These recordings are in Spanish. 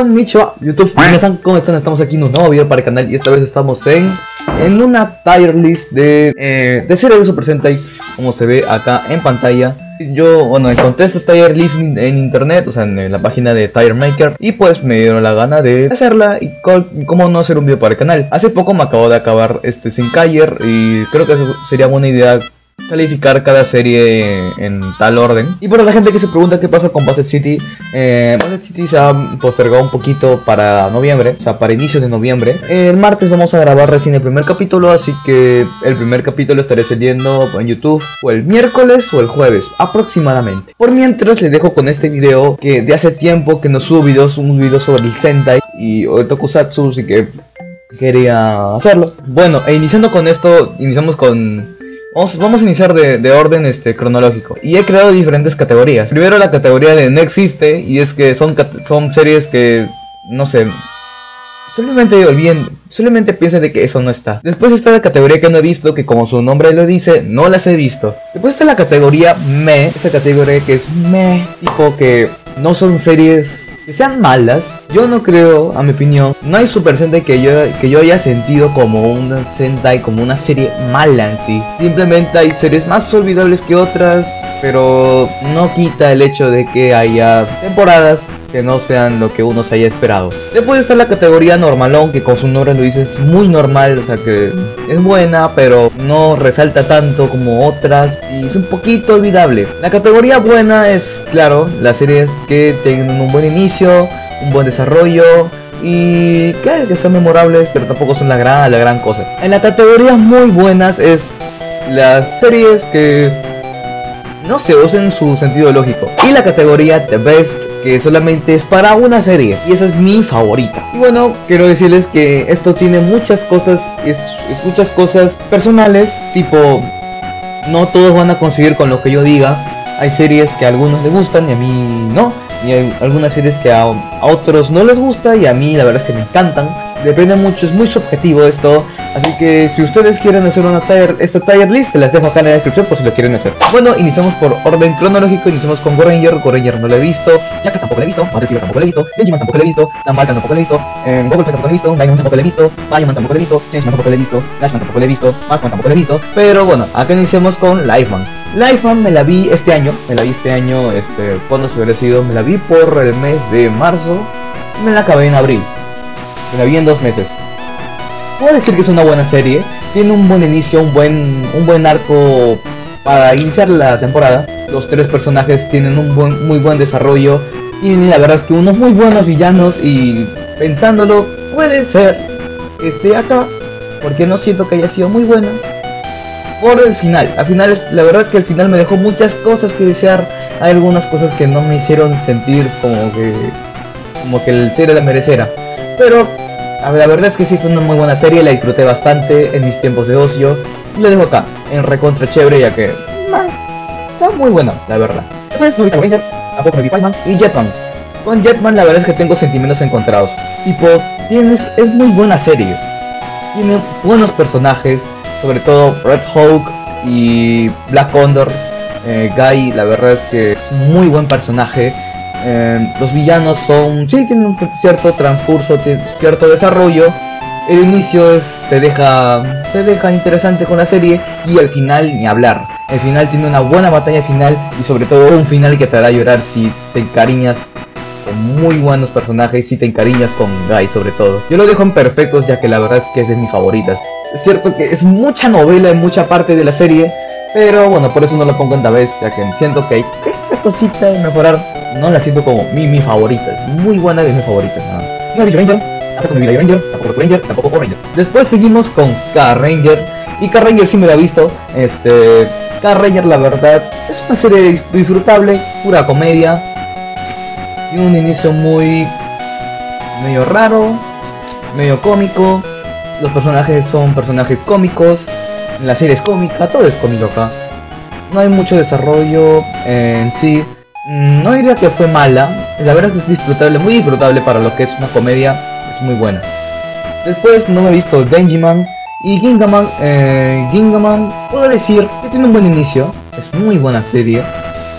Konnichiwa, YouTube, ¿cómo están? Estamos aquí en un nuevo video para el canal y esta vez estamos en, en una tier list de, eh, de series de Super Sentai, como se ve acá en pantalla. Yo, bueno, encontré esta tier list en, internet, o sea, en, la página de Tire Maker, y pues me dieron la gana de hacerla y cómo no hacer un video para el canal. Hace poco me acabo de acabar este Sinkayer y creo que eso sería buena idea calificar cada serie en tal orden. Y para la gente que se pregunta qué pasa con Basset City, eh, City se ha postergado un poquito para noviembre, o sea, para inicios de noviembre. El martes vamos a grabar recién el primer capítulo, así que el primer capítulo estaré saliendo en YouTube o el miércoles o el jueves, aproximadamente. Por mientras les dejo con este video que de hace tiempo que no subo videos, un video sobre el Sentai y o el Tokusatsu, así que quería hacerlo. Bueno, e iniciando con esto, iniciamos con Vamos, a iniciar de, orden este, cronológico. Y he creado diferentes categorías. Primero la categoría de no existe. Y es que son, son series que, no sé, Solamente olviden, solamente piensen de que eso no está. Después está la categoría que no he visto, que como su nombre lo dice, no las he visto. Después está la categoría me, esa categoría que es me, tipo que no son series que sean malas, yo no creo, a mi opinión, no hay Super Sentai que yo, que yo haya sentido como una Sentai, como una serie mala en sí. Simplemente hay series más olvidables que otras, pero no quita el hecho de que haya temporadas que no sean lo que uno se haya esperado. Después está la categoría normalón, que con su nombre lo dice es muy normal, o sea que es buena, pero no resalta tanto como otras y es un poquito olvidable. La categoría buena es, claro, las series que tienen un buen inicio, un buen desarrollo y que, que son memorables, pero tampoco son la gran, la gran cosa. En la categoría muy buenas es las series que no se usen su sentido lógico. Y la categoría The Best que solamente es para una serie y esa es mi favorita. Y bueno, quiero decirles que esto tiene muchas cosas, es, muchas cosas personales, tipo, no todos van a conseguir con lo que yo diga. Hay series que a algunos les gustan y a mí no. Y hay algunas series que a, a otros no les gusta y a mí la verdad es que me encantan. Depende mucho, es muy subjetivo esto. Así que si ustedes quieren hacer una tier, esta tier list, se las dejo acá en la descripción por si lo quieren hacer. Bueno, iniciamos por orden cronológico, iniciamos con Goranger, Goranger no lo he visto, Yaka tampoco lo he visto, Battlefield tampoco lo he visto, Benjamin tampoco lo he visto, Sam tampoco lo he visto, eh, tampoco lo he visto, Diamond tampoco lo he visto, Fireman tampoco lo he visto, Changeman tampoco lo he visto, Lashman tampoco lo he visto, Masman tampoco lo he visto, pero bueno, acá iniciamos con Lifeman. Lifeman me la vi este año, me la vi este año, este, cuando se hubiera sido, me la vi por el mes de marzo, me la acabé en abril, me la vi en dos meses. Puedo decir que es una buena serie, tiene un buen inicio, un buen, un buen arco para iniciar la temporada. Los tres personajes tienen un buen, muy buen desarrollo. Y la verdad es que unos muy buenos villanos y pensándolo puede ser este acá. Porque no siento que haya sido muy buena. Por el final. Al final es, la verdad es que el final me dejó muchas cosas que desear. Hay algunas cosas que no me hicieron sentir como que como que el ser la merecera. Pero la verdad es que sí fue una muy buena serie, la disfruté bastante en mis tiempos de ocio. Lo dejo acá, en recontra chévere, ya que... está muy buena, la verdad. Después vi Ranger, a poco me vi y Jetman. Con Jetman la verdad es que tengo sentimientos encontrados. Tipo, tienes, es muy buena serie. Tiene buenos personajes, sobre todo Red Hawk y Black Condor. Eh, Guy, la verdad es que es muy buen personaje. Eh, los villanos son, sí, tienen un cierto transcurso, cierto desarrollo. El inicio es, te deja, te deja interesante con la serie y al final ni hablar. El final tiene una buena batalla final y sobre todo un final que te hará llorar si te encariñas con muy buenos personajes, si te encariñas con Guy sobre todo. Yo lo dejo en perfectos ya que la verdad es que es de mis favoritas. Es cierto que es mucha novela en mucha parte de la serie, pero bueno, por eso no lo pongo en vez, ya que siento que hay esa cosita de mejorar. No la siento como mi, mi favorita, es muy buena de mis favoritas. No, no Ranger, tampoco me vi Ranger, tampoco Ranger, tampoco Ranger. Después seguimos con K-Ranger, y K-Ranger sí me la he visto. Este, K-Ranger la verdad es una serie disfrutable, pura comedia. Tiene un inicio muy medio raro, medio cómico. Los personajes son personajes cómicos la serie es cómica, todo es cómico acá. No hay mucho desarrollo en sí. Mm, no diría que fue mala, la verdad es disfrutable, muy disfrutable para lo que es una comedia, es muy buena. Después no me he visto Denjiman y Gingaman. Eh, Gingaman, puedo decir que tiene un buen inicio, es muy buena serie.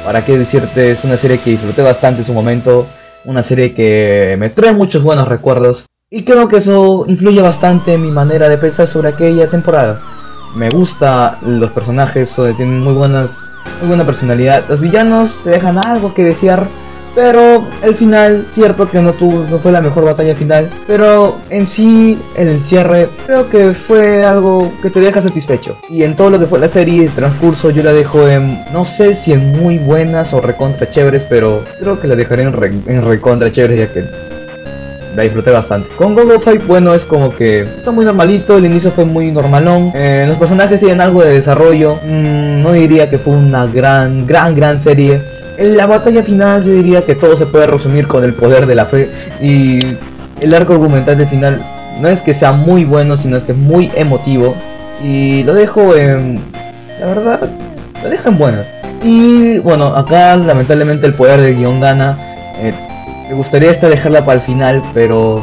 Para qué decirte, es una serie que disfruté bastante en su momento. una serie que me trae muchos buenos recuerdos y creo que eso influye bastante en mi manera de pensar sobre aquella temporada. Me gusta los personajes, tienen muy buenas muy buena personalidad. Los villanos te dejan algo que desear, pero el final, cierto que no tuvo, no fue la mejor batalla final, pero en sí el cierre creo que fue algo que te deja satisfecho. Y en todo lo que fue la serie, el transcurso, yo la dejo en, no sé si en muy buenas o recontra chéveres, pero creo que la dejaré en, en recontra chéveres ya que la disfruté bastante. Con Gogo Fight, bueno, es como que está muy normalito, el inicio fue muy normalón, eh, los personajes tienen algo de desarrollo, mm, no diría que fue una gran, gran, gran serie. En la batalla final yo diría que todo se puede resumir con el poder de la fe y el arco argumental del final no es que sea muy bueno, sino es que es muy emotivo y lo dejo en... La verdad, lo dejo en buenas. Y bueno, acá lamentablemente el poder del guion gana. Eh, me gustaría esta dejarla para el final, pero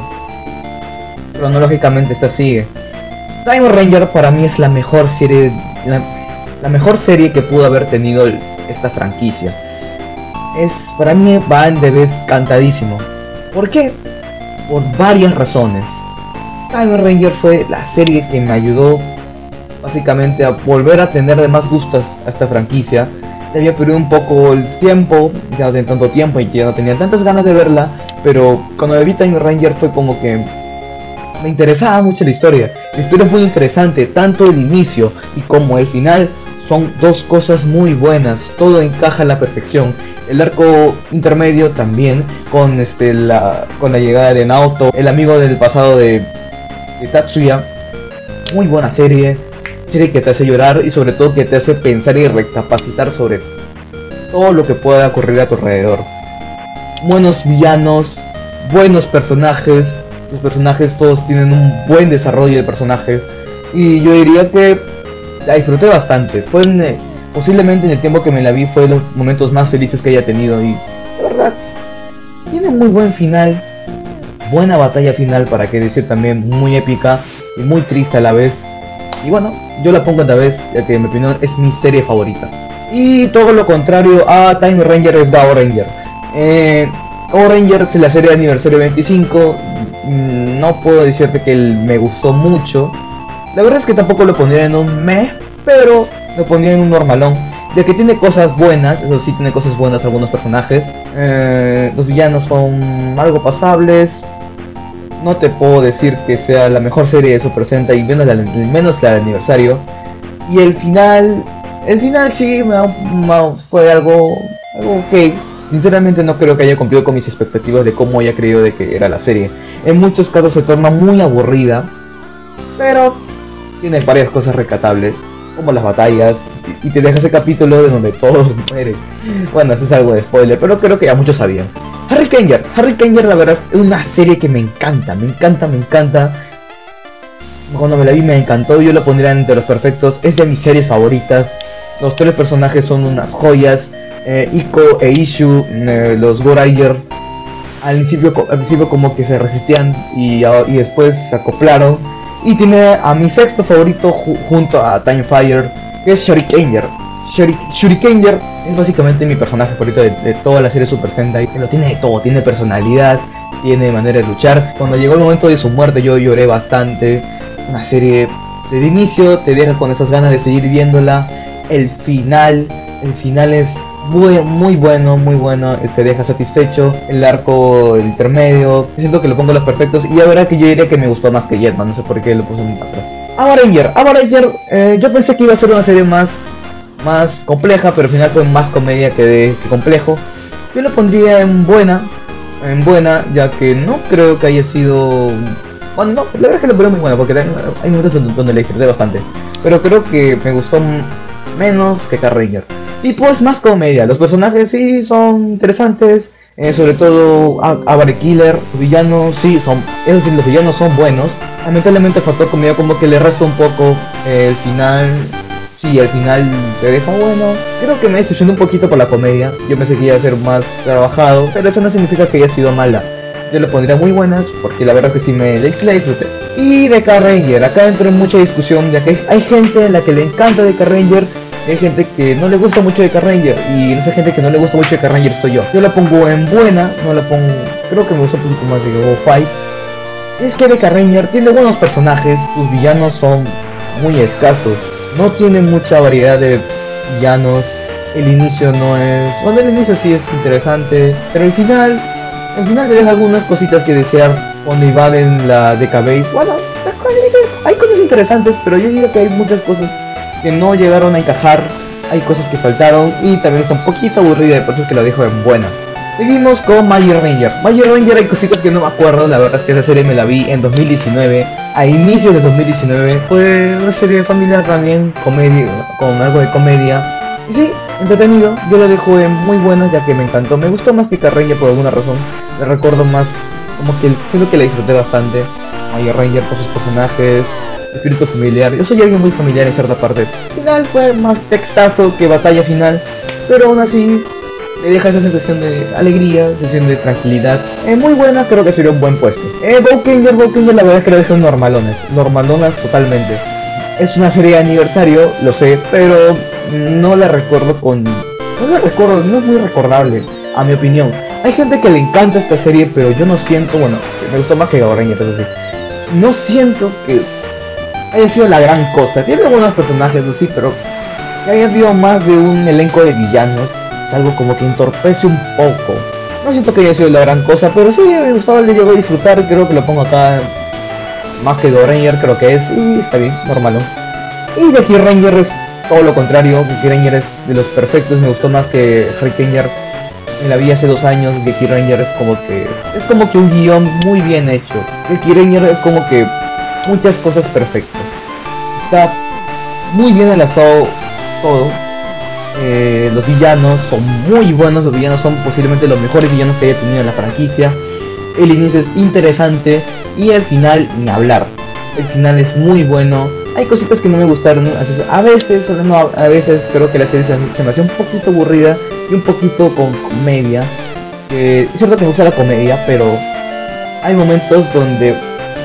cronológicamente esta sigue. Time Ranger para mí es la mejor serie, la, mejor serie que pudo haber tenido esta franquicia. Es para mí va de vez cantadísimo. ¿Por qué? Por varias razones. Time Ranger fue la serie que me ayudó básicamente a volver a tener de más gustos a esta franquicia había perdido un poco el tiempo, ya de tanto tiempo y ya no tenía tantas ganas de verla, pero cuando vi Time Ranger fue como que me interesaba mucho la historia. La historia es muy interesante, tanto el inicio y como el final son dos cosas muy buenas, todo encaja a la perfección. El arco intermedio también, con este la con la llegada de Naoto, el amigo del pasado de, de Tatsuya. Muy buena serie, serie que te hace llorar y sobre todo que te hace pensar y recapacitar sobre todo lo que pueda ocurrir a tu alrededor. Buenos villanos, buenos personajes, los personajes todos tienen un buen desarrollo de personaje y yo diría que la disfruté bastante. Fue eh, posiblemente en el tiempo que me la vi fue de los momentos más felices que haya tenido y la verdad tiene muy buen final, buena batalla final para que decir también muy épica y muy triste a la vez. Y bueno, yo la pongo otra vez, ya que en mi opinión es mi serie favorita. Y todo lo contrario a Time Ranger es Gao Ranger. Eh, Ranger es la serie de aniversario 25. Mm, no puedo decirte que me gustó mucho. La verdad es que tampoco lo pondría en un meh, pero lo pondría en un normalón. Ya que tiene cosas buenas, eso sí, tiene cosas buenas algunos personajes. Eh, los villanos son algo pasables, no te puedo decir que sea la mejor serie de Super Sentai, menos la, menos la del aniversario. Y el final, el final sí fue algo, algo. Sinceramente no creo que haya cumplido con mis expectativas de cómo haya creído de que era la serie. En muchos casos se torna muy aburrida, pero tiene varias cosas recatables, como las batallas, y te deja ese capítulo de donde todos mueren. Bueno, eso es algo de spoiler, pero creo que ya muchos sabían. Harry Kenger, Harry Kenger la verdad es una serie que me encanta, me encanta, me encanta. Cuando me la vi me encantó, yo lo pondría entre los perfectos, es de mis series favoritas. Los tres personajes son unas joyas, eh, Iko e Ishu, eh, los Gorayer, al principio, al principio como que se resistían y, después se acoplaron. Y tiene a mi sexto favorito junto a Time Fire, que es Shurikenger. Shurikenger es básicamente mi personaje favorito de, toda la serie Super Sentai. Lo tiene de todo, tiene personalidad, tiene manera de luchar. Cuando llegó el momento de su muerte yo lloré bastante. Una serie de inicio te deja con esas ganas de seguir viéndola. El final, el final es muy, muy bueno, muy bueno, este deja satisfecho, el arco intermedio, siento que lo pongo los perfectos y ahora que yo diría que me gustó más que Jetman, no sé por qué lo puse atrás. Ava Ranger, Ava Ranger, eh, yo pensé que iba a ser una serie más, más compleja, pero al final fue más comedia que, de, complejo. Yo lo pondría en buena, en buena, ya que no creo que haya sido... Bueno, no, la verdad es que lo pondría muy buena, porque hay momentos donde le disfruté bastante. Pero creo que me gustó menos que Car. Y pues más comedia, los personajes sí son interesantes, eh, sobre todo Avare Killer, villanos sí son, es decir, los villanos son buenos. Lamentablemente el factor comedia como que le resta un poco el final. Sí, al final te deja bueno. Creo que me decepcionó un poquito por la comedia. Yo pensé que a ser más trabajado, pero eso no significa que haya sido mala. Yo le pondría muy buenas porque la verdad que sí me la disfruté. Y de Car Ranger, acá entro en mucha discusión ya que hay gente a la que le encanta de Car Ranger Hay gente que no le gusta mucho de Ranger y en esa gente que no le gusta mucho de Ranger estoy yo. Yo la pongo en buena, no la pongo, creo que me gusta un poquito más de Go Fight. Es que Deca Ranger tiene buenos personajes, sus villanos son muy escasos, no tiene mucha variedad de villanos, el inicio no es, bueno el inicio sí es interesante, pero el final, el final te deja algunas cositas que desear cuando invaden la Deca Base, bueno, hay cosas interesantes, pero yo digo que hay muchas cosas que no llegaron a encajar, hay cosas que faltaron y también está un poquito aburrida, eso es que lo dejo en buena. Seguimos con Magic Ranger. Magic Ranger hay cositas que no me acuerdo, la verdad es que esa serie me la vi en 2019, a inicios de 2019. Fue una serie familiar también, comedia, con algo de comedia. Y sí, entretenido, yo lo dejo en muy buena ya que me encantó. Me gustó más que Ranger por alguna razón. Me recuerdo más, como que siento que la disfruté bastante. Magic Ranger por sus personajes, espíritu familiar. Yo soy alguien muy familiar en cierta parte. Final fue más textazo que batalla final, pero aún así me deja esa sensación de alegría, sensación de tranquilidad. Eh, muy buena, creo que sería un buen puesto. Eh, Bowkinger, Bowkinger la verdad es que lo dejo normalones, normalonas totalmente. Es una serie de aniversario, lo sé, pero no la recuerdo con... No la recuerdo, no es muy recordable, a mi opinión. Hay gente que le encanta esta serie, pero yo no siento, bueno, me gustó más que Gauraña, eso sí. No siento que haya sido la gran cosa. Tiene buenos personajes, eso sí, pero que haya habido más de un elenco de villanos es algo como que entorpece un poco. No siento que haya sido la gran cosa, pero sí me gustó, le llegó a disfrutar, creo que lo pongo acá más que Go Ranger creo que es, y está bien, normal. Y de Gear Ranger es todo lo contrario, Gear Ranger es de los perfectos, me gustó más que Hurricaneer en la vi hace dos años, Gear Ranger es como que es como que un guion muy bien hecho. Gear Ranger es como que muchas cosas perfectas. Está muy bien enlazado todo eh, los villanos son muy buenos, los villanos son posiblemente los mejores villanos que haya tenido en la franquicia. El inicio es interesante y el final ni hablar. El final es muy bueno. Hay cositas que no me gustaron. A veces, a veces creo que la serie se, me hace un poquito aburrida y un poquito con comedia. es cierto que me gusta la comedia, pero hay momentos donde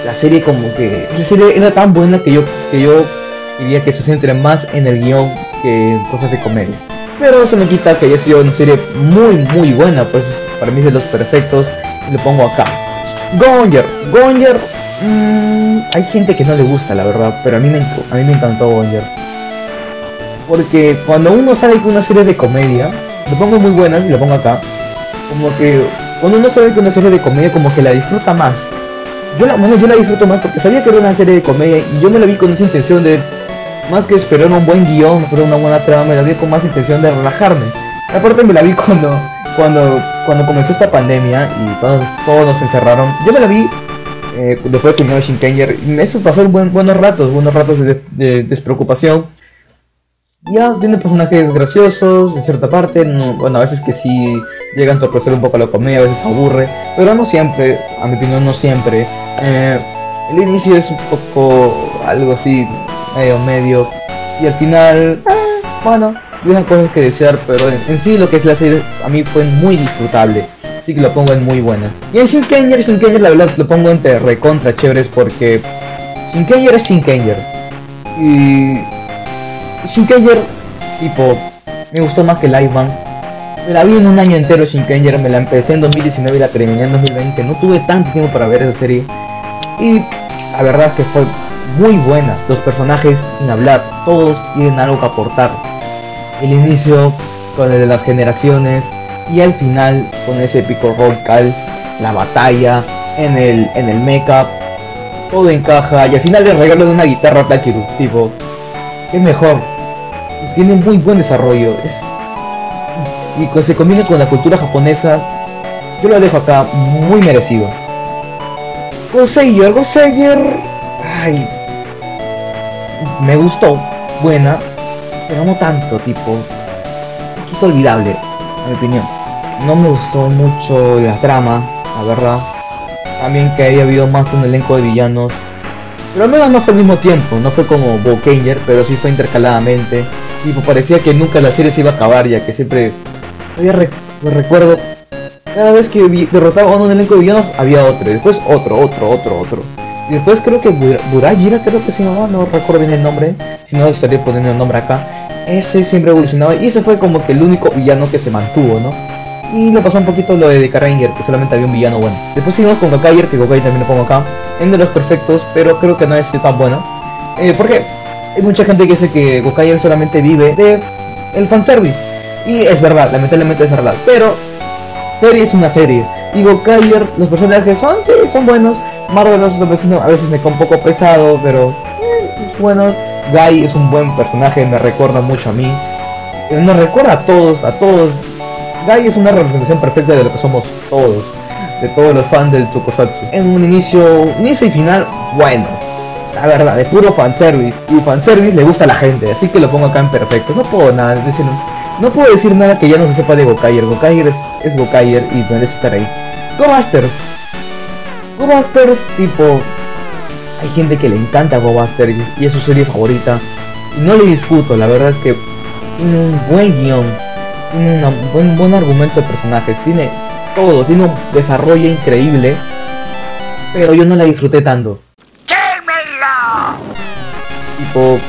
la serie como que la serie era tan buena que yo que yo diría que se centra más en el guion que cosas de comedia. Pero eso no quita que haya sido una serie muy muy buena, pues para mí es de los perfectos y lo pongo acá. Gonger, Gonger, mmm, hay gente que no le gusta la verdad, pero a mí me, a mí me encantó Gonger. Porque cuando uno sabe que una serie de comedia, lo pongo muy buena y lo pongo acá, como que cuando uno sabe que una serie de comedia como que la disfruta más. Yo la, bueno, yo la disfruto más porque sabía que era una serie de comedia y yo me la vi con esa intención de más que esperar un buen guion, pero una buena trama, me la vi con más intención de relajarme. Aparte me la vi cuando, cuando, cuando comenzó esta pandemia y todos, todos nos encerraron. Yo me la vi eh, después de terminar Shinkenger me hizo pasar buenos ratos, buenos ratos de, despreocupación. Ya tiene personajes graciosos en cierta parte, bueno, a veces que sí llegan a entorpecer un poco la comedia, a veces aburre, pero no siempre, a mi opinión no siempre. Eh, el inicio es un poco algo así medio medio. Y al final, eh, bueno, dejan cosas que desear, pero en, sí lo que es la serie a mí fue muy disfrutable. Así que lo pongo en muy buenas. Y en Shinkenger, Shinkenger la verdad lo pongo entre recontra chéveres porque Shinkenger es Shinkenger. Y Shinkenger, tipo, me gustó más que Liveman. Me la vi en un año entero Shinkenger, me la empecé en 2019 y la terminé en 2020. No tuve tanto tiempo para ver esa serie. Y la verdad es que fue muy buena. Los personajes, sin hablar, todos tienen algo que aportar. El inicio con el de las generaciones y al final con ese épico call, la batalla, en el, en el make-up, todo encaja y al final regalo de una guitarra a Takeru, tipo, es mejor. Y tiene muy buen desarrollo. Es, y se combina con la cultura japonesa, yo lo dejo acá muy merecido. Goseiger, Goseiger, ay, me gustó, buena, pero no tanto, tipo, un poquito olvidable, a mi opinión. No me gustó mucho la trama, la verdad. También que haya habido más un elenco de villanos. Pero al menos no fue al mismo tiempo, no fue como Bokanger, pero sí fue intercaladamente. Tipo, parecía que nunca la serie se iba a acabar, ya que siempre... Había recuerdo, cada vez que derrotaba a un elenco de villanos, había otro, y después otro, otro, otro, otro. Después creo que Burajira creo que se llamaba, no recuerdo bien el nombre, si no estaría poniendo el nombre acá. Ese siempre evolucionaba y ese fue como que el único villano que se mantuvo, ¿no? Y le pasó un poquito lo de Ranger, que solamente había un villano bueno. Después seguimos con Gokayer, que Gokayer también lo pongo acá. En de los perfectos, pero creo que no es tan bueno. Eh, porque hay mucha gente que dice que Gokayer solamente vive de el fanservice. Y es verdad, lamentablemente es verdad. Pero serie es una serie. Y Gokayer, los personajes son, sí, son buenos. Marvel vecino a veces me queda un poco pesado, pero eh, bueno. Guy es un buen personaje, me recuerda mucho a mí. Eh, nos recuerda a todos, a todos Gai es una representación perfecta de lo que somos todos, de todos los fans del Tokusatsu. En un inicio, inicio y final buenos. La verdad, de puro fanservice. Y fanservice le gusta a la gente, así que lo pongo acá en perfecto. No puedo nada decir, no puedo decir nada que ya no se sepa de Gokayer. Gokayer es, es Gokayer y merece estar ahí. Go Busters. Go Busters, tipo. Hay gente que le encanta Go Busters y es su serie favorita. no le discuto, la verdad es que tiene un buen guion tiene un buen, buen argumento de personajes, tiene todo, tiene un desarrollo increíble, pero yo no la disfruté tanto. Tipo,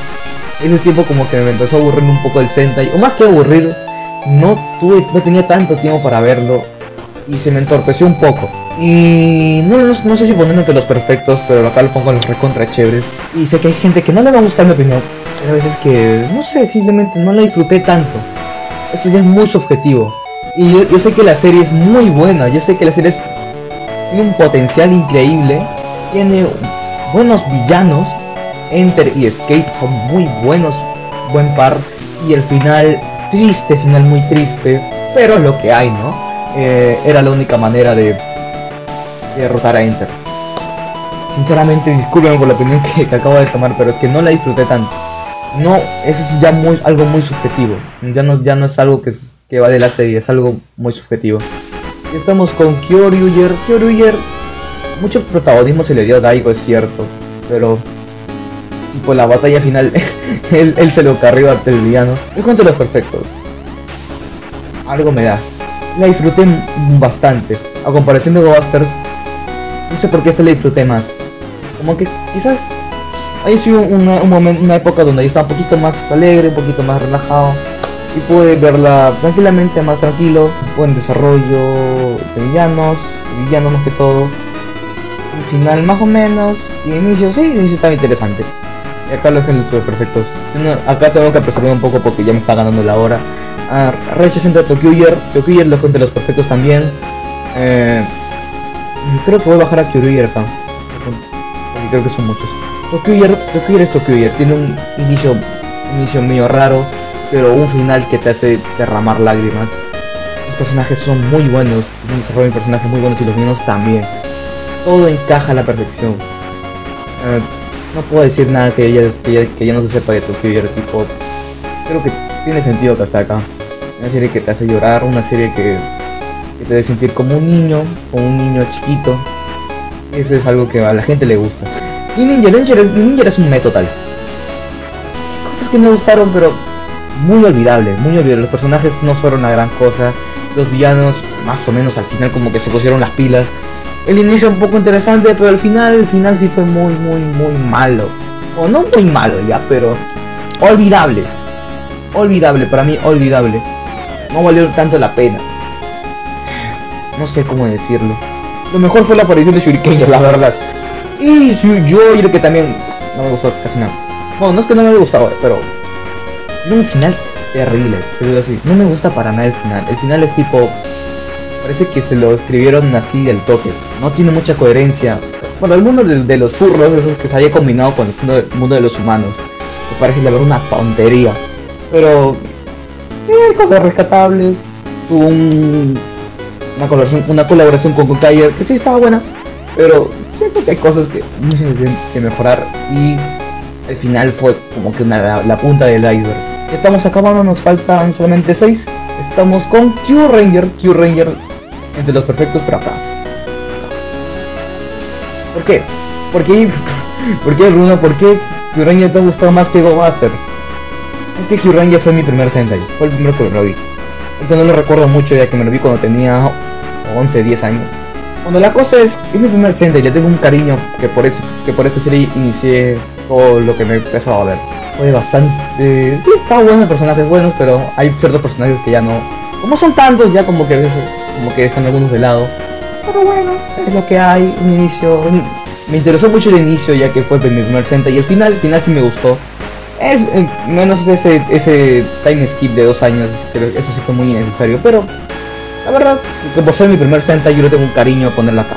ese tiempo como que me empezó a aburrir un poco el Sentai, o más que aburrir, no tuve, no tenía tanto tiempo para verlo y se me entorpeció un poco. Y no, no, sé si entre los perfectos, pero acá lo pongo los recontra chéveres. Y sé que hay gente que no le va a gustar mi opinión, a veces que, no sé, simplemente no la disfruté tanto eso ya es muy subjetivo. Y yo, sé que la serie es muy buena, yo sé que la serie tiene un potencial increíble, tiene buenos villanos, Enter y Escape son muy buenos, buen par, y el final, triste, final muy triste, pero lo que hay, ¿no? Eh, era la única manera de, derrotar a Enter. Sinceramente, disculpen por la opinión que, acabo de tomar, pero es que no la disfruté tanto no, eso es ya muy, algo muy subjetivo. Ya no, ya no es algo que, que va de la serie, es algo muy subjetivo. Estamos con Kyoryuger. Kyoryuger, mucho protagonismo se le dio a Daigo, es cierto. Pero, tipo, la batalla final, él, se lo carrió el villano. Es cuanto los perfectos. Algo me da. La disfruté bastante. A comparación de Go no sé por qué este la disfruté más. Como que quizás Ahí sí una, un momento, una época donde yo estaba un poquito más alegre, un poquito más relajado y pude verla tranquilamente, más tranquilo, buen desarrollo de villanos, villanos más que todo. Un final más o menos, y inicio, sí, inicio estaba interesante. Y acá los super perfectos. acá tengo que apresurar un poco porque ya me está ganando la hora. Ah, Reche Centro Tokyoyer, Tokyoyer los de los perfectos también. Eh, creo que voy a bajar a Kyuruyer acá. Porque creo que son muchos. Tokyo es Tokyo tiene un inicio, inicio medio raro, pero un final que te hace derramar lágrimas. Los personajes son muy buenos, un desarrollo de personajes muy buenos y los míos también. Todo encaja a la perfección. Eh, no puedo decir nada que ya, que, ya, no se sepa de Tokyo tipo. Creo que tiene sentido que hasta acá. Una serie que te hace llorar, una serie que, te debe sentir como un niño, como un niño chiquito. Eso es algo que a la gente le gusta. Y Ninja, Ninja es, Ninja es un me total. Cosas que me gustaron, pero muy olvidable, muy olvidable. Los personajes no fueron una gran cosa. Los villanos, más o menos al final, como que se pusieron las pilas. El inicio un poco interesante, pero al final, el final sí fue muy, muy, muy malo. O no muy malo ya, pero olvidable. Olvidable, para mí olvidable. No valió tanto la pena. No sé cómo decirlo. Lo mejor fue la aparición de Shuriken, la verdad. Y yo, yo que también no me gustó casi nada. Bueno, no es que no me haya gustado, pero un final terrible, te digo así. No me gusta para nada el final. El final es tipo parece que se lo escribieron así del toque. No tiene mucha coherencia. Bueno, el mundo de, los furros, esos que se haya combinado con el mundo de, los humanos, me parece la verdad una tontería. Pero hay cosas rescatables. Tuvo una colaboración, una colaboración con Tiger que sí estaba buena, pero siento que hay cosas que mejorar y al final fue como que una, la, punta del iceberg. Estamos acabando, nos faltan solamente 6. Estamos con Q Ranger, Q Ranger entre los perfectos para acá. ¿Por qué? ¿Por qué? ¿Por qué Runa? ¿Por qué Q Ranger te ha gustado más que Go Busters? Es que Q Ranger fue mi primer Sentai, fue el primero que me lo vi. Esto no lo recuerdo mucho ya que me lo vi cuando tenía 11, 10 años. Bueno, la cosa es, es mi primer Sentai le tengo un cariño que por eso, que por esta serie inicié todo lo que me empezaba a ver. Fue bastante... Sí, está bueno, personajes buenos, pero hay ciertos personajes que ya no... Como son tantos, ya como que a veces como que dejan algunos de lado. Pero bueno, es lo que hay, un inicio... Me interesó mucho el inicio ya que fue el primer Sentai y el final, el final sí me gustó. Eh, menos ese, ese time skip de dos años, eso sí fue muy necesario, pero la verdad, por ser mi primer Sentai yo le tengo un cariño a ponerla acá.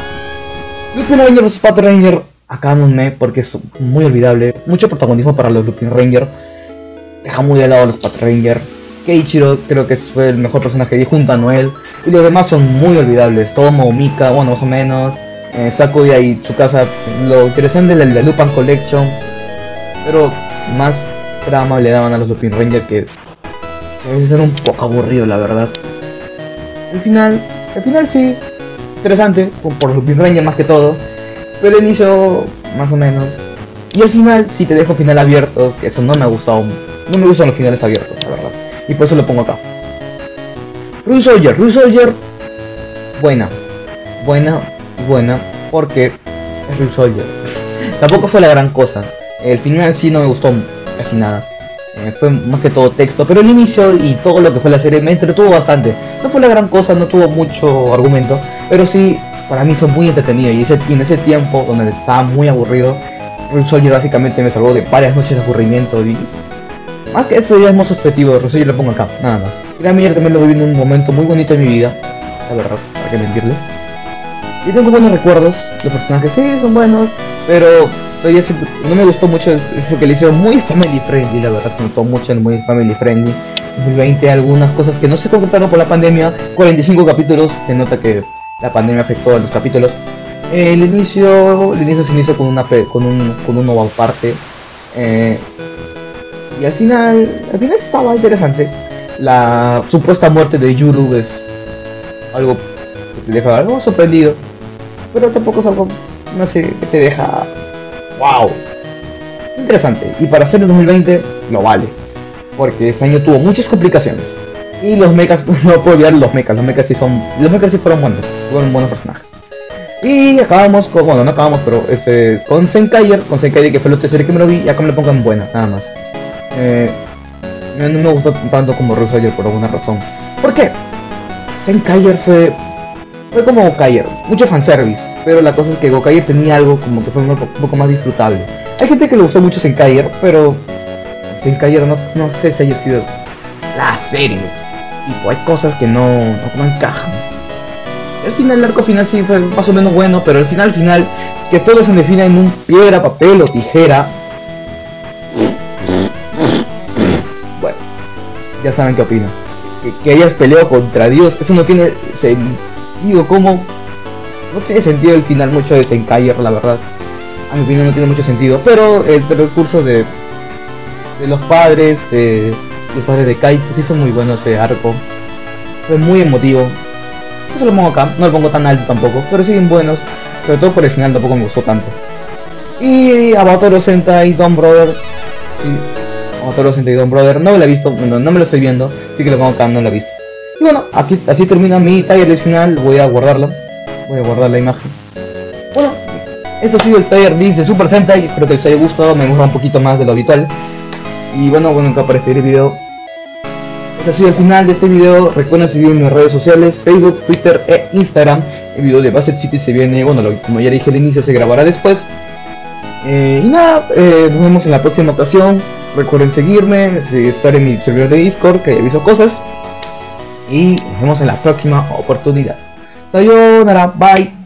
Lupin Ranger vs Pato Ranger, acá no me porque es muy olvidable, mucho protagonismo para los Lupin Ranger, deja muy de lado a los Pato Ranger. Creo que fue el mejor personaje de junto a Noel, y los demás son muy olvidables, Tomo, Mika, bueno más o menos, eh, Sakuya y su casa, lo interesante de la Lupin Collection, pero más trama le daban a los Lupin Ranger que a veces era un poco aburrido la verdad. El final, el final sí, interesante, por Lupin Ranger más que todo, pero el inicio más o menos. Y el final sí te dejo final abierto, que eso no me ha gustado, no me gustan los finales abiertos, la verdad. Y por eso lo pongo acá. Ruby Soldier, Ruby Soldier, buena, buena, buena, porque es Ruby Soldier. Tampoco fue la gran cosa, el final sí no me gustó casi nada. Eh, fue más que todo texto, pero el inicio y todo lo que fue la serie me entretuvo bastante. No fue la gran cosa, no tuvo mucho argumento, pero sí para mí fue muy entretenido y, en ese tiempo donde estaba muy aburrido, Soldier básicamente me salvó de varias noches de aburrimiento y más que ese día es más objetivo, Soldier lo pongo acá, nada más. Y también lo viví en un momento muy bonito de mi vida, la verdad, para que mentirles. Y tengo buenos recuerdos, los personajes sí son buenos, pero no me gustó mucho eso que le hicieron muy family friendly, la verdad se notó mucho en muy family friendly. 2020 algunas cosas que no se concretaron por la pandemia, 45 capítulos, se nota que la pandemia afectó a los capítulos. el inicio, el inicio se inicia con una con un con un nuevo aparte. Eh, y al final, al final estaba interesante. La supuesta muerte de Yuru es algo que te deja algo sorprendido, pero tampoco es algo, no sé, que te deja wow. Interesante. Y para ser de 2020, lo vale. Porque ese año tuvo muchas complicaciones. Y los mechas, no puedo olvidar los mechas. Los mechas sí son. Los mechas sí fueron buenos. Fueron buenos personajes. Y acabamos con. Bueno, no acabamos, pero ese. Con Senkaier. Con Senkaier que fue otra serie que me lo vi. Y acá me lo pongan buena, nada más. Eh, no me gustó tanto como Rusayer por alguna razón. ¿Por qué? Senkaier fue. Fue como Kaier. Mucho fanservice pero la cosa es que Gokaiger tenía algo como que fue un poco, más disfrutable. Hay gente que lo usó mucho Senkaiger, pero Senkaiger no, no sé si haya sido la serie. Tipo, hay cosas que no, no, encajan. El final, el arco final sí fue más o menos bueno, pero el final final, que todo se defina en un piedra, papel o tijera. Bueno, ya saben qué opino. Que, que hayas peleado contra Dios, eso no tiene sentido. como no tiene sentido el final mucho de Senkayer, la verdad. A mi opinión no tiene mucho sentido. Pero el recurso de, de los padres, de los padres de Kai, pues sí fue muy bueno ese arco. Fue muy emotivo. Eso lo pongo acá, no lo pongo tan alto tampoco, pero siguen buenos. Sobre todo por el final tampoco me gustó tanto. Y Abatoro Sentai Don Brother. Sí, Abatoro Sentai Don Brother. No me lo he visto, no, no me lo estoy viendo. Sí que lo pongo acá, no lo he visto. Y bueno, aquí así termina mi taller final. Voy a guardarlo. Voy a guardar la imagen. Bueno, esto ha sido el taller list de Super Sentai. Espero que les haya gustado. Me gusta un poquito más de lo habitual. Y bueno, bueno, acá para este video. Este ha sido el final de este video. Recuerden seguirme en mis redes sociales, Facebook, Twitter e Instagram. El video de Basset City se viene, bueno, como ya dije al inicio, se grabará después. Eh, y nada, eh, nos vemos en la próxima ocasión. Recuerden seguirme, estar en mi servidor de Discord que aviso cosas. Y nos vemos en la próxima oportunidad. Sayonara, bye.